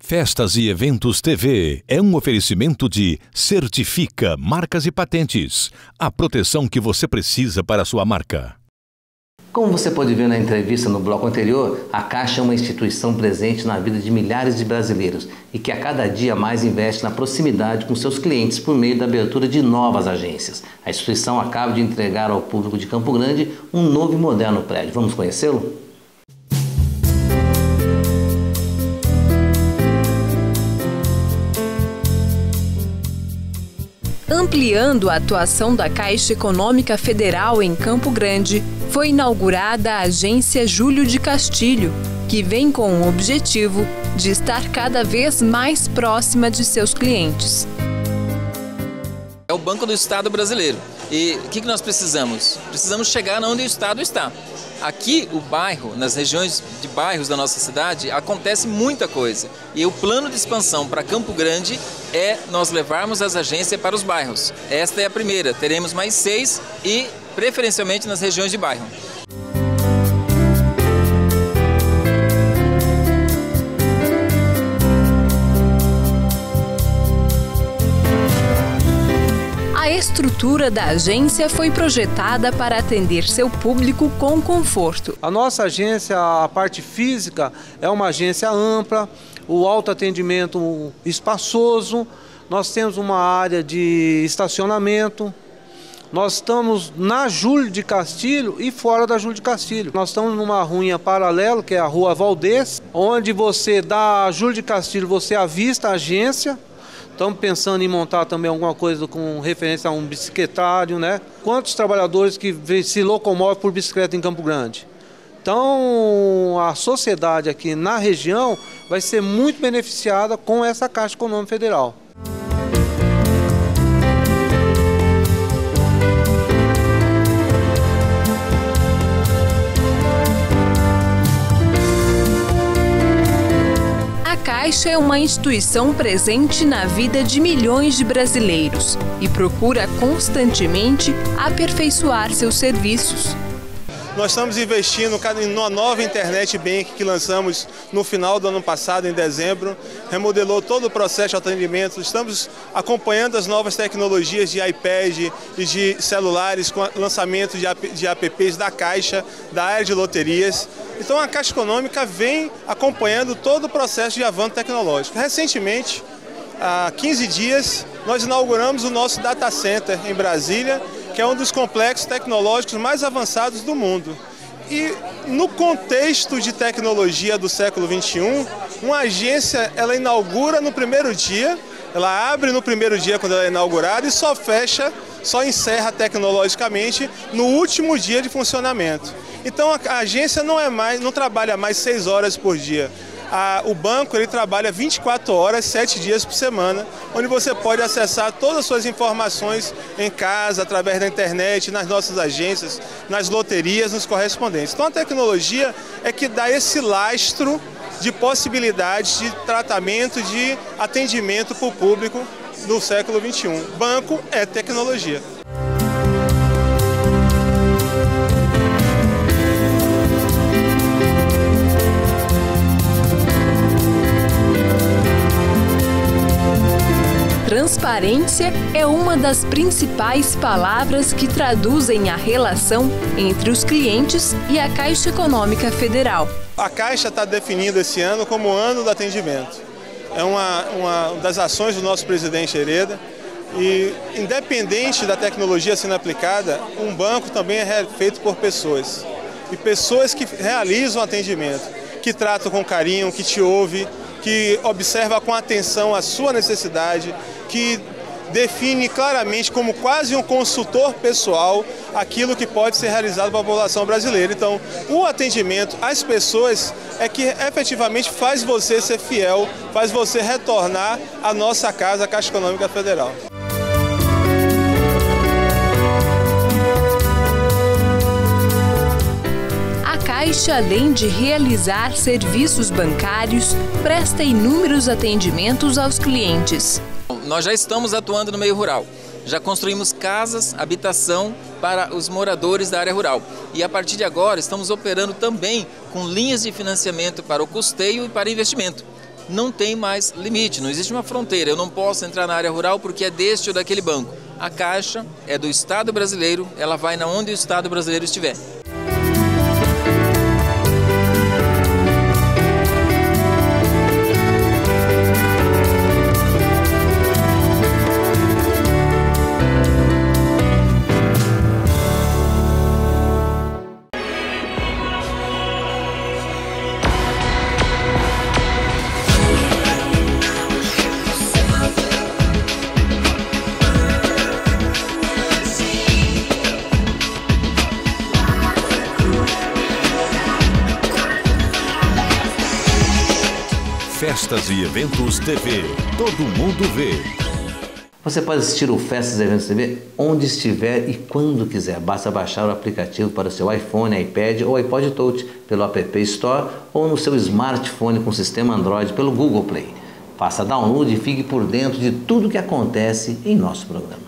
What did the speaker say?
Festas e Eventos TV é um oferecimento de Certifica Marcas e Patentes, a proteção que você precisa para a sua marca. Como você pode ver na entrevista no bloco anterior, a Caixa é uma instituição presente na vida de milhares de brasileiros e que a cada dia mais investe na proximidade com seus clientes por meio da abertura de novas agências. A instituição acaba de entregar ao público de Campo Grande um novo e moderno prédio. Vamos conhecê-lo? Ampliando a atuação da Caixa Econômica Federal em Campo Grande, foi inaugurada a agência Júlio de Castilho, que vem com o objetivo de estar cada vez mais próxima de seus clientes. É o Banco do Estado brasileiro. E o que nós precisamos? Precisamos chegar onde o Estado está. Aqui, o bairro, nas regiões de bairros da nossa cidade, acontece muita coisa. E o plano de expansão para Campo Grande é nós levarmos as agências para os bairros. Esta é a primeira. Teremos mais seis e preferencialmente nas regiões de bairro. Estrutura da agência foi projetada para atender seu público com conforto. A nossa agência, a parte física, é uma agência ampla, o autoatendimento espaçoso, nós temos uma área de estacionamento, nós estamos na Júlio de Castilho e fora da Júlio de Castilho. Nós estamos numa ruinha paralela, que é a Rua Valdez, onde você da Júlio de Castilho você avista a agência, Estamos pensando em montar também alguma coisa com referência a um bicicletário, né? Quantos trabalhadores que se locomovem por bicicleta em Campo Grande? Então, a sociedade aqui na região vai ser muito beneficiada com essa Caixa Econômica Federal. Caixa é uma instituição presente na vida de milhões de brasileiros e procura constantemente aperfeiçoar seus serviços. Nós estamos investindo numa nova internet bank que lançamos no final do ano passado, em dezembro. Remodelou todo o processo de atendimento. Estamos acompanhando as novas tecnologias de iPad e de celulares com lançamento de apps da Caixa, da área de loterias. Então a Caixa Econômica vem acompanhando todo o processo de avanço tecnológico. Recentemente, há 15 dias, nós inauguramos o nosso data center em Brasília, que é um dos complexos tecnológicos mais avançados do mundo. E no contexto de tecnologia do século 21, uma agência ela inaugura no primeiro dia, ela abre no primeiro dia quando ela é inaugurada e só fecha, só encerra tecnologicamente no último dia de funcionamento. Então a agência não é mais, não trabalha mais seis horas por dia. A, o banco ele trabalha 24 horas, 7 dias por semana, onde você pode acessar todas as suas informações em casa, através da internet, nas nossas agências, nas loterias, nos correspondentes. Então a tecnologia é que dá esse lastro de possibilidades de tratamento, de atendimento para o público no século 21. Banco é tecnologia. Transparência é uma das principais palavras que traduzem a relação entre os clientes e a Caixa Econômica Federal. A Caixa está definindo esse ano como ano do atendimento. É uma, uma das ações do nosso presidente Hereda. E, independente da tecnologia sendo aplicada, um banco também é feito por pessoas. E pessoas que realizam atendimento, que tratam com carinho, que te ouvem, que observa com atenção a sua necessidade, que define claramente como quase um consultor pessoal aquilo que pode ser realizado para a população brasileira. Então, o atendimento às pessoas é que efetivamente faz você ser fiel, faz você retornar à nossa casa, a Caixa Econômica Federal. Caixa, além de realizar serviços bancários, presta inúmeros atendimentos aos clientes. Nós já estamos atuando no meio rural. Já construímos casas, habitação para os moradores da área rural. E a partir de agora estamos operando também com linhas de financiamento para o custeio e para investimento. não tem mais limite, não existe uma fronteira. Eu não posso entrar na área rural porque é deste ou daquele banco. A Caixa é do Estado brasileiro, ela vai na onde o Estado brasileiro estiver. Festas e Eventos TV. Todo mundo vê. Você pode assistir o Festas e Eventos TV onde estiver e quando quiser. Basta baixar o aplicativo para o seu iPhone, iPad ou iPod Touch pelo App Store ou no seu smartphone com sistema Android pelo Google Play. Faça download e fique por dentro de tudo que acontece em nosso programa.